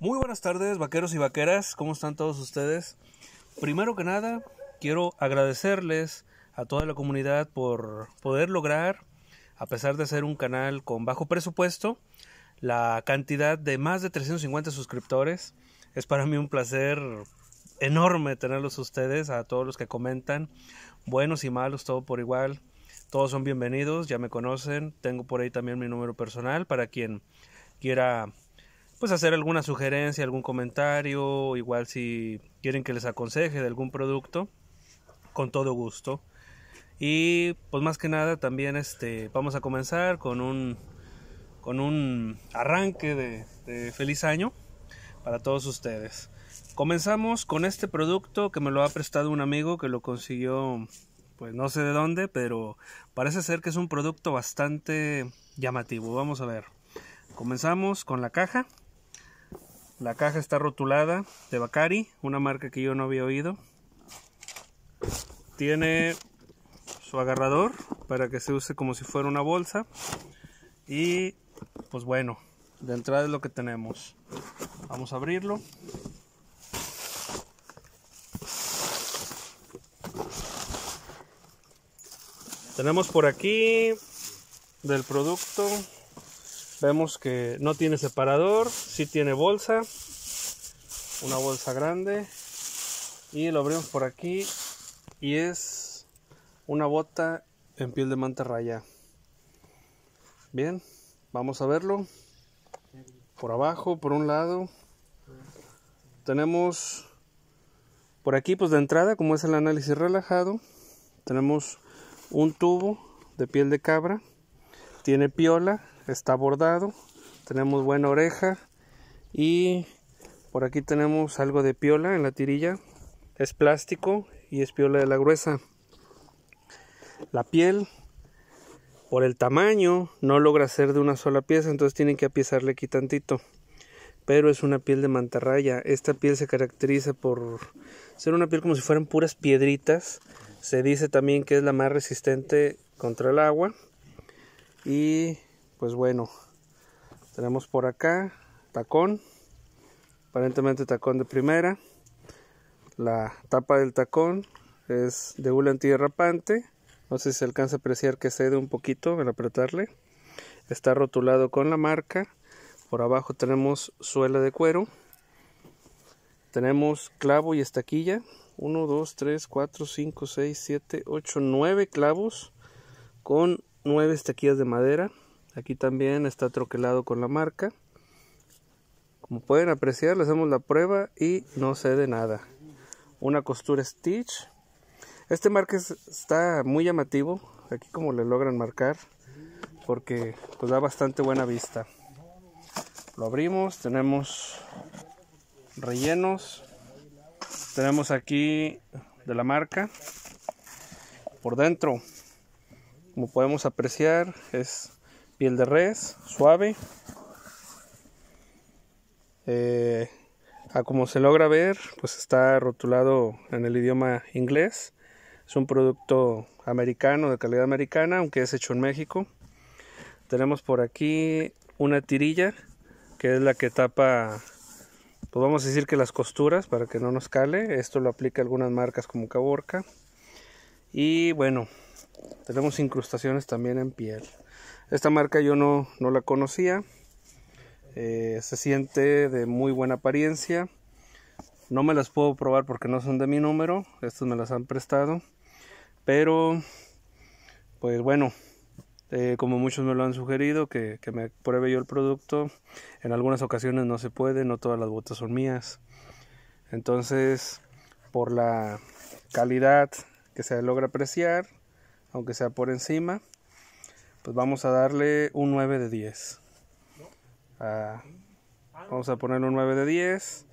Muy buenas tardes, vaqueros y vaqueras, ¿cómo están todos ustedes? Primero que nada, quiero agradecerles a toda la comunidad por poder lograr, a pesar de ser un canal con bajo presupuesto, la cantidad de más de 350 suscriptores. Es para mí un placer enorme tenerlos ustedes, a todos los que comentan, buenos y malos, todo por igual. Todos son bienvenidos, ya me conocen. Tengo por ahí también mi número personal para quien quiera pues hacer alguna sugerencia, algún comentario, igual si quieren que les aconseje de algún producto, con todo gusto. Y pues más que nada también este vamos a comenzar con un con un arranque de, de feliz año para todos ustedes. Comenzamos con este producto que me lo ha prestado un amigo que lo consiguió pues no sé de dónde, pero parece ser que es un producto bastante llamativo. Vamos a ver. Comenzamos con la caja. La caja está rotulada de Bacari, una marca que yo no había oído. Tiene su agarrador para que se use como si fuera una bolsa. Y pues bueno, de entrada es lo que tenemos. Vamos a abrirlo. Tenemos por aquí del producto Vemos que no tiene separador, sí tiene bolsa, una bolsa grande. Y lo abrimos por aquí y es una bota en piel de mantarraya. Bien, vamos a verlo. Por abajo, por un lado, tenemos por aquí, pues de entrada, como es el análisis relajado, tenemos un tubo de piel de cabra, tiene piola está bordado. Tenemos buena oreja. Y por aquí tenemos algo de piola en la tirilla. Es plástico y es piola de la gruesa. La piel por el tamaño no logra ser de una sola pieza entonces tienen que apiezarle aquí tantito. Pero es una piel de mantarraya. Esta piel se caracteriza por ser una piel como si fueran puras piedritas. Se dice también que es la más resistente contra el agua. Y pues bueno, tenemos por acá tacón, aparentemente tacón de primera. La tapa del tacón es de hule antiderrapante. No sé si se alcanza a apreciar que cede un poquito al apretarle. Está rotulado con la marca. Por abajo tenemos suela de cuero. Tenemos clavo y estaquilla. 1, 2, 3, 4, 5, 6, 7, 8, 9 clavos con 9 estaquillas de madera. Aquí también está troquelado con la marca. Como pueden apreciar, le hacemos la prueba y no cede nada. Una costura Stitch. Este marque está muy llamativo. Aquí como le logran marcar. Porque pues da bastante buena vista. Lo abrimos. Tenemos rellenos. Tenemos aquí de la marca. Por dentro, como podemos apreciar, es piel de res, suave. Eh, a como se logra ver, pues está rotulado en el idioma inglés. Es un producto americano, de calidad americana, aunque es hecho en México. Tenemos por aquí una tirilla, que es la que tapa, pues vamos a decir que las costuras para que no nos cale. Esto lo aplica algunas marcas como Caborca. Y bueno, tenemos incrustaciones también en piel. Esta marca yo no, no la conocía. Eh, se siente de muy buena apariencia. No me las puedo probar porque no son de mi número. Estas me las han prestado. Pero, pues bueno, eh, como muchos me lo han sugerido, que, que, me pruebe yo el producto. En algunas ocasiones no se puede, no todas las botas son mías. Entonces, por la calidad que se logra apreciar, aunque sea por encima, pues vamos a darle un 9 de 10. Ah, vamos a ponerle un 9 de 10.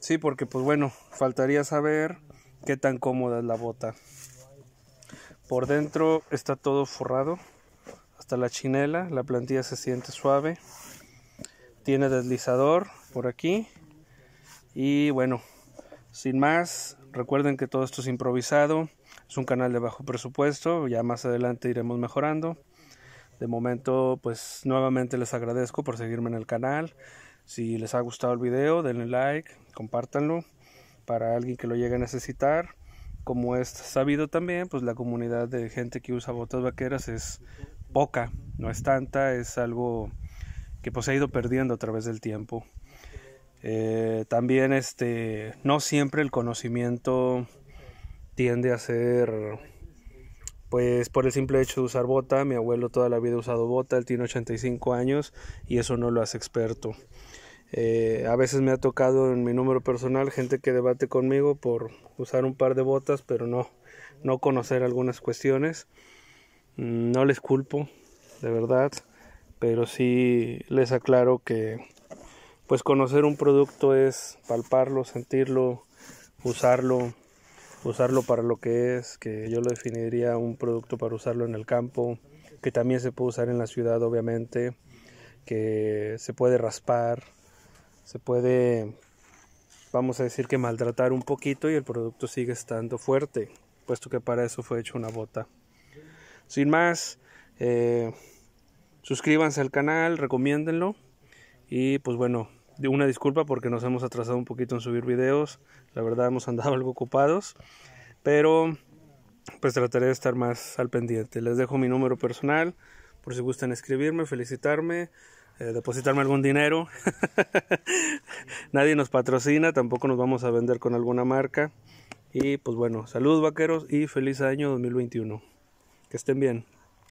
Sí, porque pues bueno, faltaría saber qué tan cómoda es la bota. Por dentro está todo forrado, hasta la chinela, la plantilla se siente suave. Tiene deslizador por aquí. Y bueno, sin más, recuerden que todo esto es improvisado. Es un canal de bajo presupuesto, ya más adelante iremos mejorando. De momento, pues nuevamente les agradezco por seguirme en el canal. Si les ha gustado el video, denle like, compártanlo para alguien que lo llegue a necesitar. Como es sabido también, pues la comunidad de gente que usa botas vaqueras es poca, no es tanta, es algo que pues ha ido perdiendo a través del tiempo. Eh, también este, no siempre el conocimiento tiende a ser pues por el simple hecho de usar bota, mi abuelo toda la vida ha usado bota, él tiene 85 años y eso no lo hace experto. Eh, a veces me ha tocado en mi número personal gente que debate conmigo por usar un par de botas, pero no, no conocer algunas cuestiones. Mm, no les culpo, de verdad, pero sí les aclaro que pues conocer un producto es palparlo, sentirlo, usarlo, usarlo para lo que es, que yo lo definiría un producto para usarlo en el campo, que también se puede usar en la ciudad obviamente, que se puede raspar, se puede, vamos a decir que maltratar un poquito y el producto sigue estando fuerte, puesto que para eso fue hecho una bota. Sin más, eh, suscríbanse al canal, recomiéndenlo y pues bueno, una disculpa porque nos hemos atrasado un poquito en subir videos, la verdad hemos andado algo ocupados, pero pues trataré de estar más al pendiente. Les dejo mi número personal por si gustan escribirme, felicitarme eh, depositarme algún dinero. Nadie nos patrocina, tampoco nos vamos a vender con alguna marca. Y pues bueno, saludos vaqueros y feliz año 2021. Que estén bien.